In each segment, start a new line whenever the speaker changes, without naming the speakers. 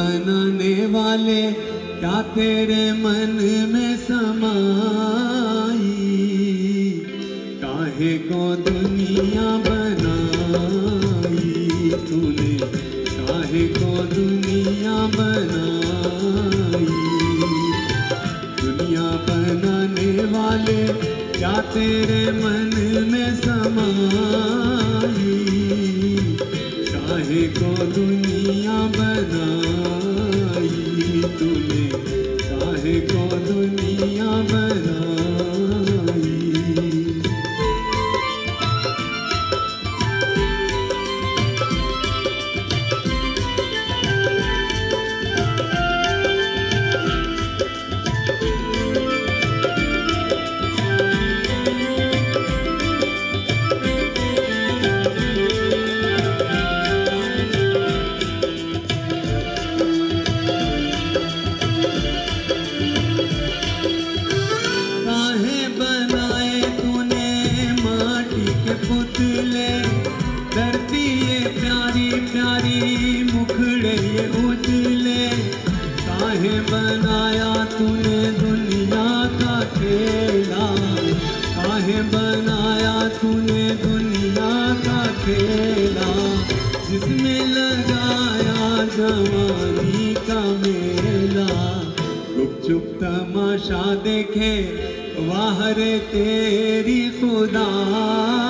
बनाने वाले, क्या तेरे मन में समाई? काहे को दुनिया बनाई तूने? काहे को दुनिया बनाई? दुनिया बनाने वाले, क्या तेरे मन में समाई? काहे को दुनिया बनाया तूने दुनिया का खेला। काहे बनाया तूने दुनिया का खेला। जिसमें लगाया जवानी का मेला। गुपचुप तमाशा देखे वाहरे तेरी खुदाई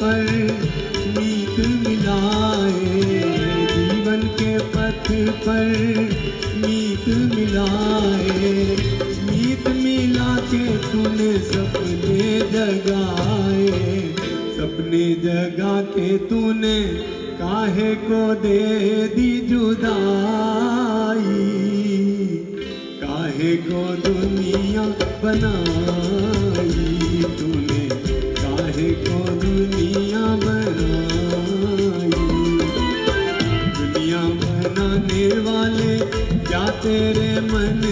पर मीत मिलाए, जीवन के पथ पर मीत मिलाए मिला के तूने सपने जगाए, सपने जगा के तूने काहे को दे दी जुदाई? काहे को दुनिया बनाई तूने? काहे को दुनिया बनाई? दुनिया बनाने वाले क्या तेरे मन